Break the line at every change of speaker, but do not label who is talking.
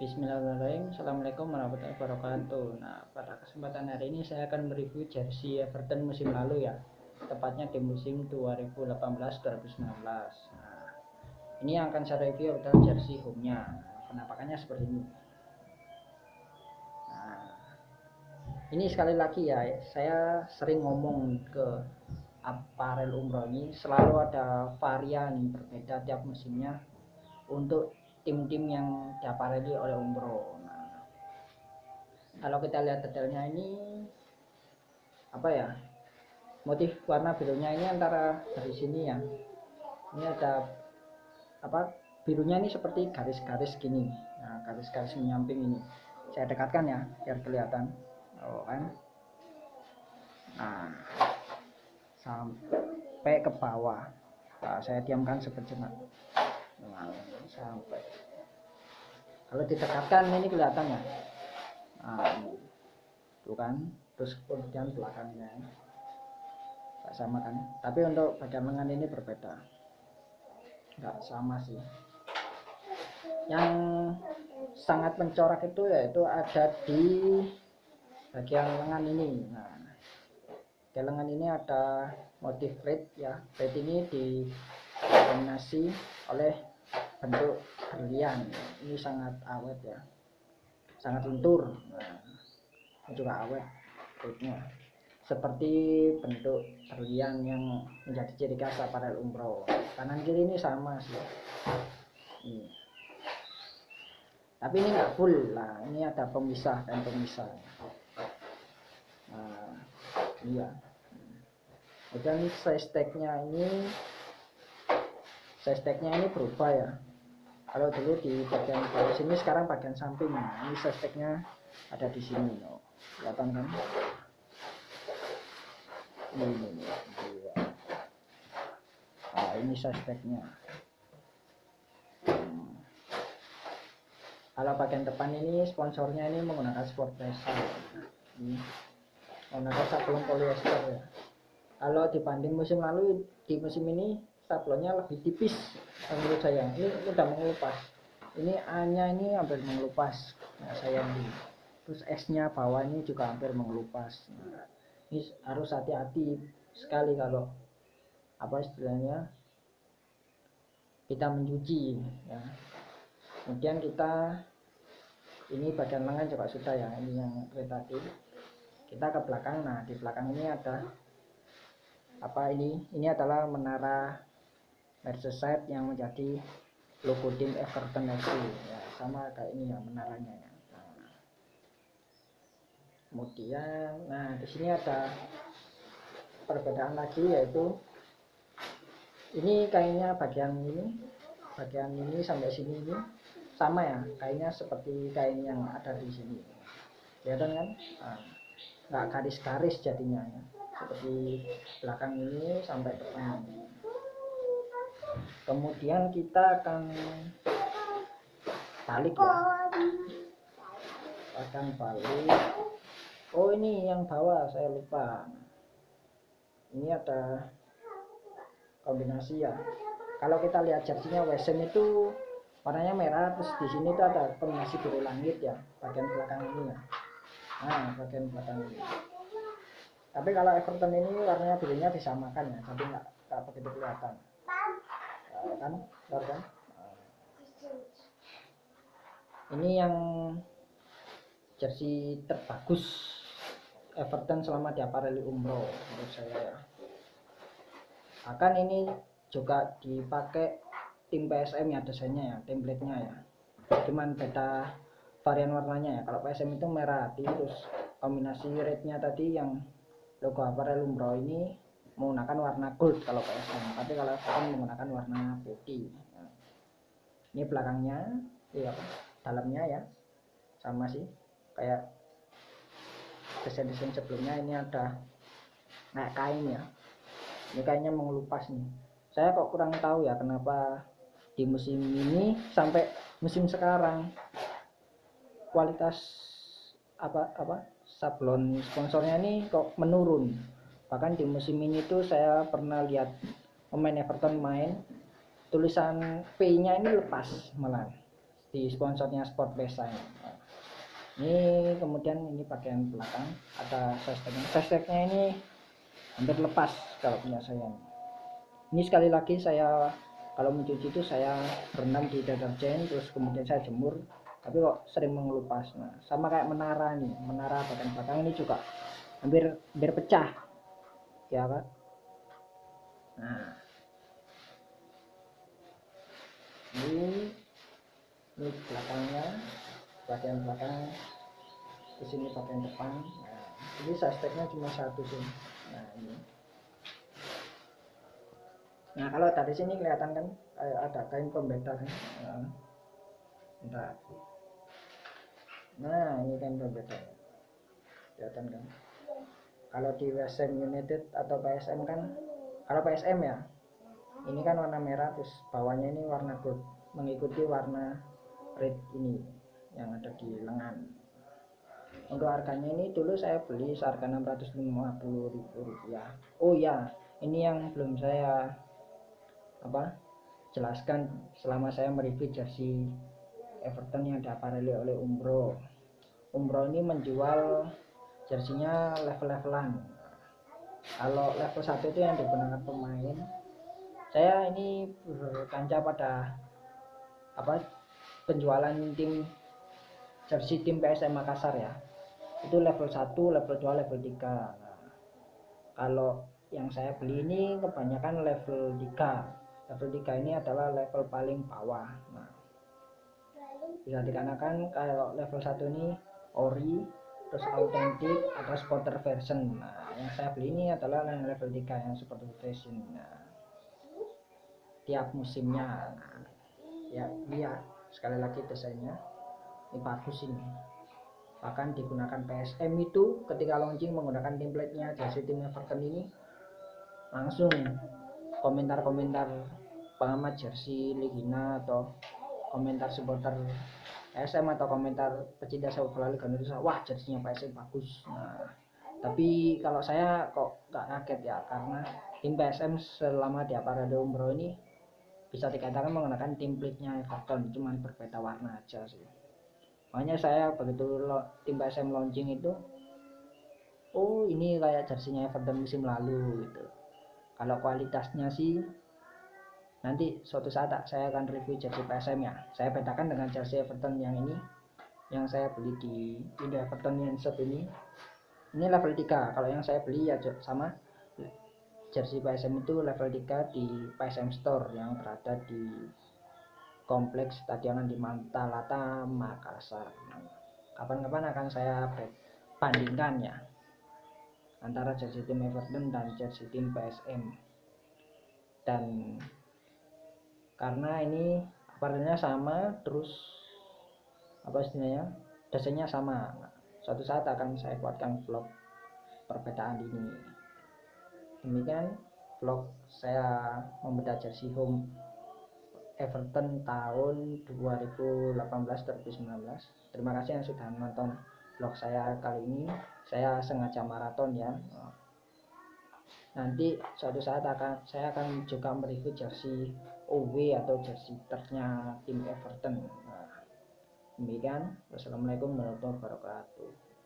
Bismillahirrahmanirrahim. Assalamualaikum warahmatullahi wabarakatuh. Nah pada kesempatan hari ini saya akan mereview jersey Everton musim lalu ya. Tepatnya di musim 2018-2019 Nah ini yang akan saya review adalah jersey home-nya. Nah, Penampakannya seperti ini. Nah ini sekali lagi ya Saya sering ngomong ke aparel umroh ini Selalu ada varian berbeda tiap musimnya Untuk tim-tim yang diapareli oleh Umbro. Nah, kalau kita lihat detailnya ini apa ya? Motif warna birunya ini antara dari sini ya. Ini ada apa? Birunya ini seperti garis-garis gini. Nah, garis-garis menyamping ini. Saya dekatkan ya biar kelihatan. Oh kan. Nah, sampai ke bawah. Nah, saya diamkan sampai. Kalau didekatkan ini kelihatan ya? Nah, tuh kan terus kemudian belakangnya tak sama kan? Tapi untuk bagian lengan ini berbeda. Nggak sama sih. Yang sangat mencorak itu yaitu ada di bagian lengan ini. Nah di lengan ini ada motif red ya. Red ini didominasi oleh bentuk berlian ini sangat awet ya. Sangat lentur nah, ini juga awet kulitnya seperti bentuk berlian yang menjadi ciri khas aparel umroh kanan kiri ini sama sih. Ini. tapi ini nggak full. Lah ini ada pemisah dan pemisah. Nah, iya. Kemudian size tagnya ini size tagnya ini berubah ya kalau dulu di bagian bawah sini sekarang bagian samping nah, ini suspeknya ada di sini no. kelihatan kan ini ini, ini. Nah, ini suspeknya hmm. kalau bagian depan ini sponsornya ini menggunakan sport pressure ini menggunakan sablon polyester ya kalau dibanding musim lalu di musim ini sablonnya lebih tipis menurut saya. Ini udah mengelupas. Ini A nya ini hampir mengelupas nah, saya ini. Terus S nya bawah ini juga hampir mengelupas. Nah, ini harus hati-hati sekali kalau apa istilahnya kita mencuci ya. Kemudian kita ini bagian lengan juga sudah ya ini yang tadi. Kita ke belakang. Nah di belakang ini ada apa ini? Ini adalah menara Merseyside yang menjadi logo tim Everton FC ya sama kayak ini ya menaranya ya. Nah, kemudian nah di sini ada perbedaan lagi yaitu ini kayaknya bagian ini bagian ini sampai sini ini sama ya kayaknya seperti kain yang ada di sini. Kelihatan kan? Nah, nggak garis-garis jadinya ya. Seperti belakang ini sampai depan kemudian kita akan balik ya. Akan balik. Oh ini yang bawah saya lupa. Ini ada kombinasi ya. Kalau kita lihat jersinya Wesem itu warnanya merah terus di sini tuh ada kombinasi biru langit ya bagian belakang ini ya. Nah bagian belakang ini. Tapi kalau Everton ini warnanya birunya disamakan ya tapi nggak begitu kelihatan kan? Kan ini yang jersey terbagus Everton selama di Apareli Umroh menurut saya. Ya akan ini juga dipakai tim PSM ya desainnya ya template-nya ya. Cuman beda varian warnanya ya. Kalau PSM itu merah terus kombinasi red-nya tadi yang logo Aparel Umroh ini menggunakan warna gold kalau PSM tapi kalau FM menggunakan warna putih. Ini belakangnya iya dalamnya ya sama sih. Kayak desain-desain sebelumnya ini ada kayak kain ya. Ini kayaknya mengelupas nih. Saya kok kurang tahu ya kenapa di musim ini sampai musim sekarang kualitas apa apa sablon sponsornya ini kok menurun bahkan di musim ini tuh saya pernah lihat pemain Everton main tulisan P nya ini lepas malah di sponsornya Sport Pesa ini. kemudian ini bagian belakang ada sesteknya sesteknya ini hampir lepas kalau punya saya ini. Sekali lagi saya kalau mencuci itu saya rendam di deterjen terus kemudian saya jemur tapi kok sering mengelupas. Nah sama kayak menara nih menara bagian belakang ini juga hampir hampir pecah ya nah. Ini belakangnya bagian belakang di sini bagian depan. Nah ini suspeknya cuma satu sih nah ini. Nah kalau dari sini kelihatan kan ada kain pembeda kan? Nah, nah ini kain pembeda kelihatan kan kalau di WSM United atau PSM kan kalau PSM ya ini kan warna merah terus bawahnya ini warna gold mengikuti warna red ini yang ada di lengan. Untuk harganya ini dulu saya beli seharga 650 ribu rupiah. Oh ya ini yang belum saya apa jelaskan selama saya mereview jersey Everton yang diapareli oleh Umbro. Umbro ini menjual jersinya level-levelan. Kalau level 1 itu yang digunakan pemain saya ini berkaca pada apa penjualan tim jersey tim PSM Makassar ya. Itu level 1 level 2 level 3 nah, kalau yang saya beli ini kebanyakan level 3 level 3 ini adalah level paling bawah. Nah bisa dikarenakan kalau level 1 ini ori terus autentik atau supporter version. Nah yang saya beli ini adalah yang level 3 yang supporter version nah tiap musimnya. Ya lihat sekali lagi desainnya. Ini bagus ini. Bahkan digunakan PSM itu ketika launching menggunakan template-nya jersey tim Everton ini. Langsung komentar-komentar pengamat jersey Ligina atau komentar supporter PSM atau komentar pecinta sepak bola Liga Indonesia wah jerseynya PSM bagus. Nah tapi kalau saya kok nggak kaget ya karena tim PSM selama di Aparado Umbro ini bisa dikatakan menggunakan template-nya Everton cuman berbeda warna aja sih. Makanya saya begitu lo, tim PSM launching itu oh ini kayak jersinya Everton musim lalu gitu. Kalau kualitasnya sih nanti suatu saat saya akan review jersey PSM ya saya bedakan dengan jersey Everton yang ini yang saya beli di Indo Everton yang shop ini ini level 3 kalau yang saya beli ya sama jersey PSM itu level 3 di PSM Store yang berada di kompleks stadionan di Mantalata, Makassar. Kapan-kapan akan saya bandingkan ya antara jersey tim Everton dan jersey tim PSM. Dan karena ini aparelnya sama, terus apa istilahnya desainnya sama. Suatu saat akan saya buatkan vlog perbedaan ini. Demikian vlog saya membedah jersey home Everton tahun 2018-2019 terima kasih yang sudah menonton vlog saya kali ini saya sengaja maraton ya nanti suatu saat akan saya akan juga mereview jersey OW atau jersey ternya tim Everton. Nah, demikian. Wassalamualaikum warahmatullahi wabarakatuh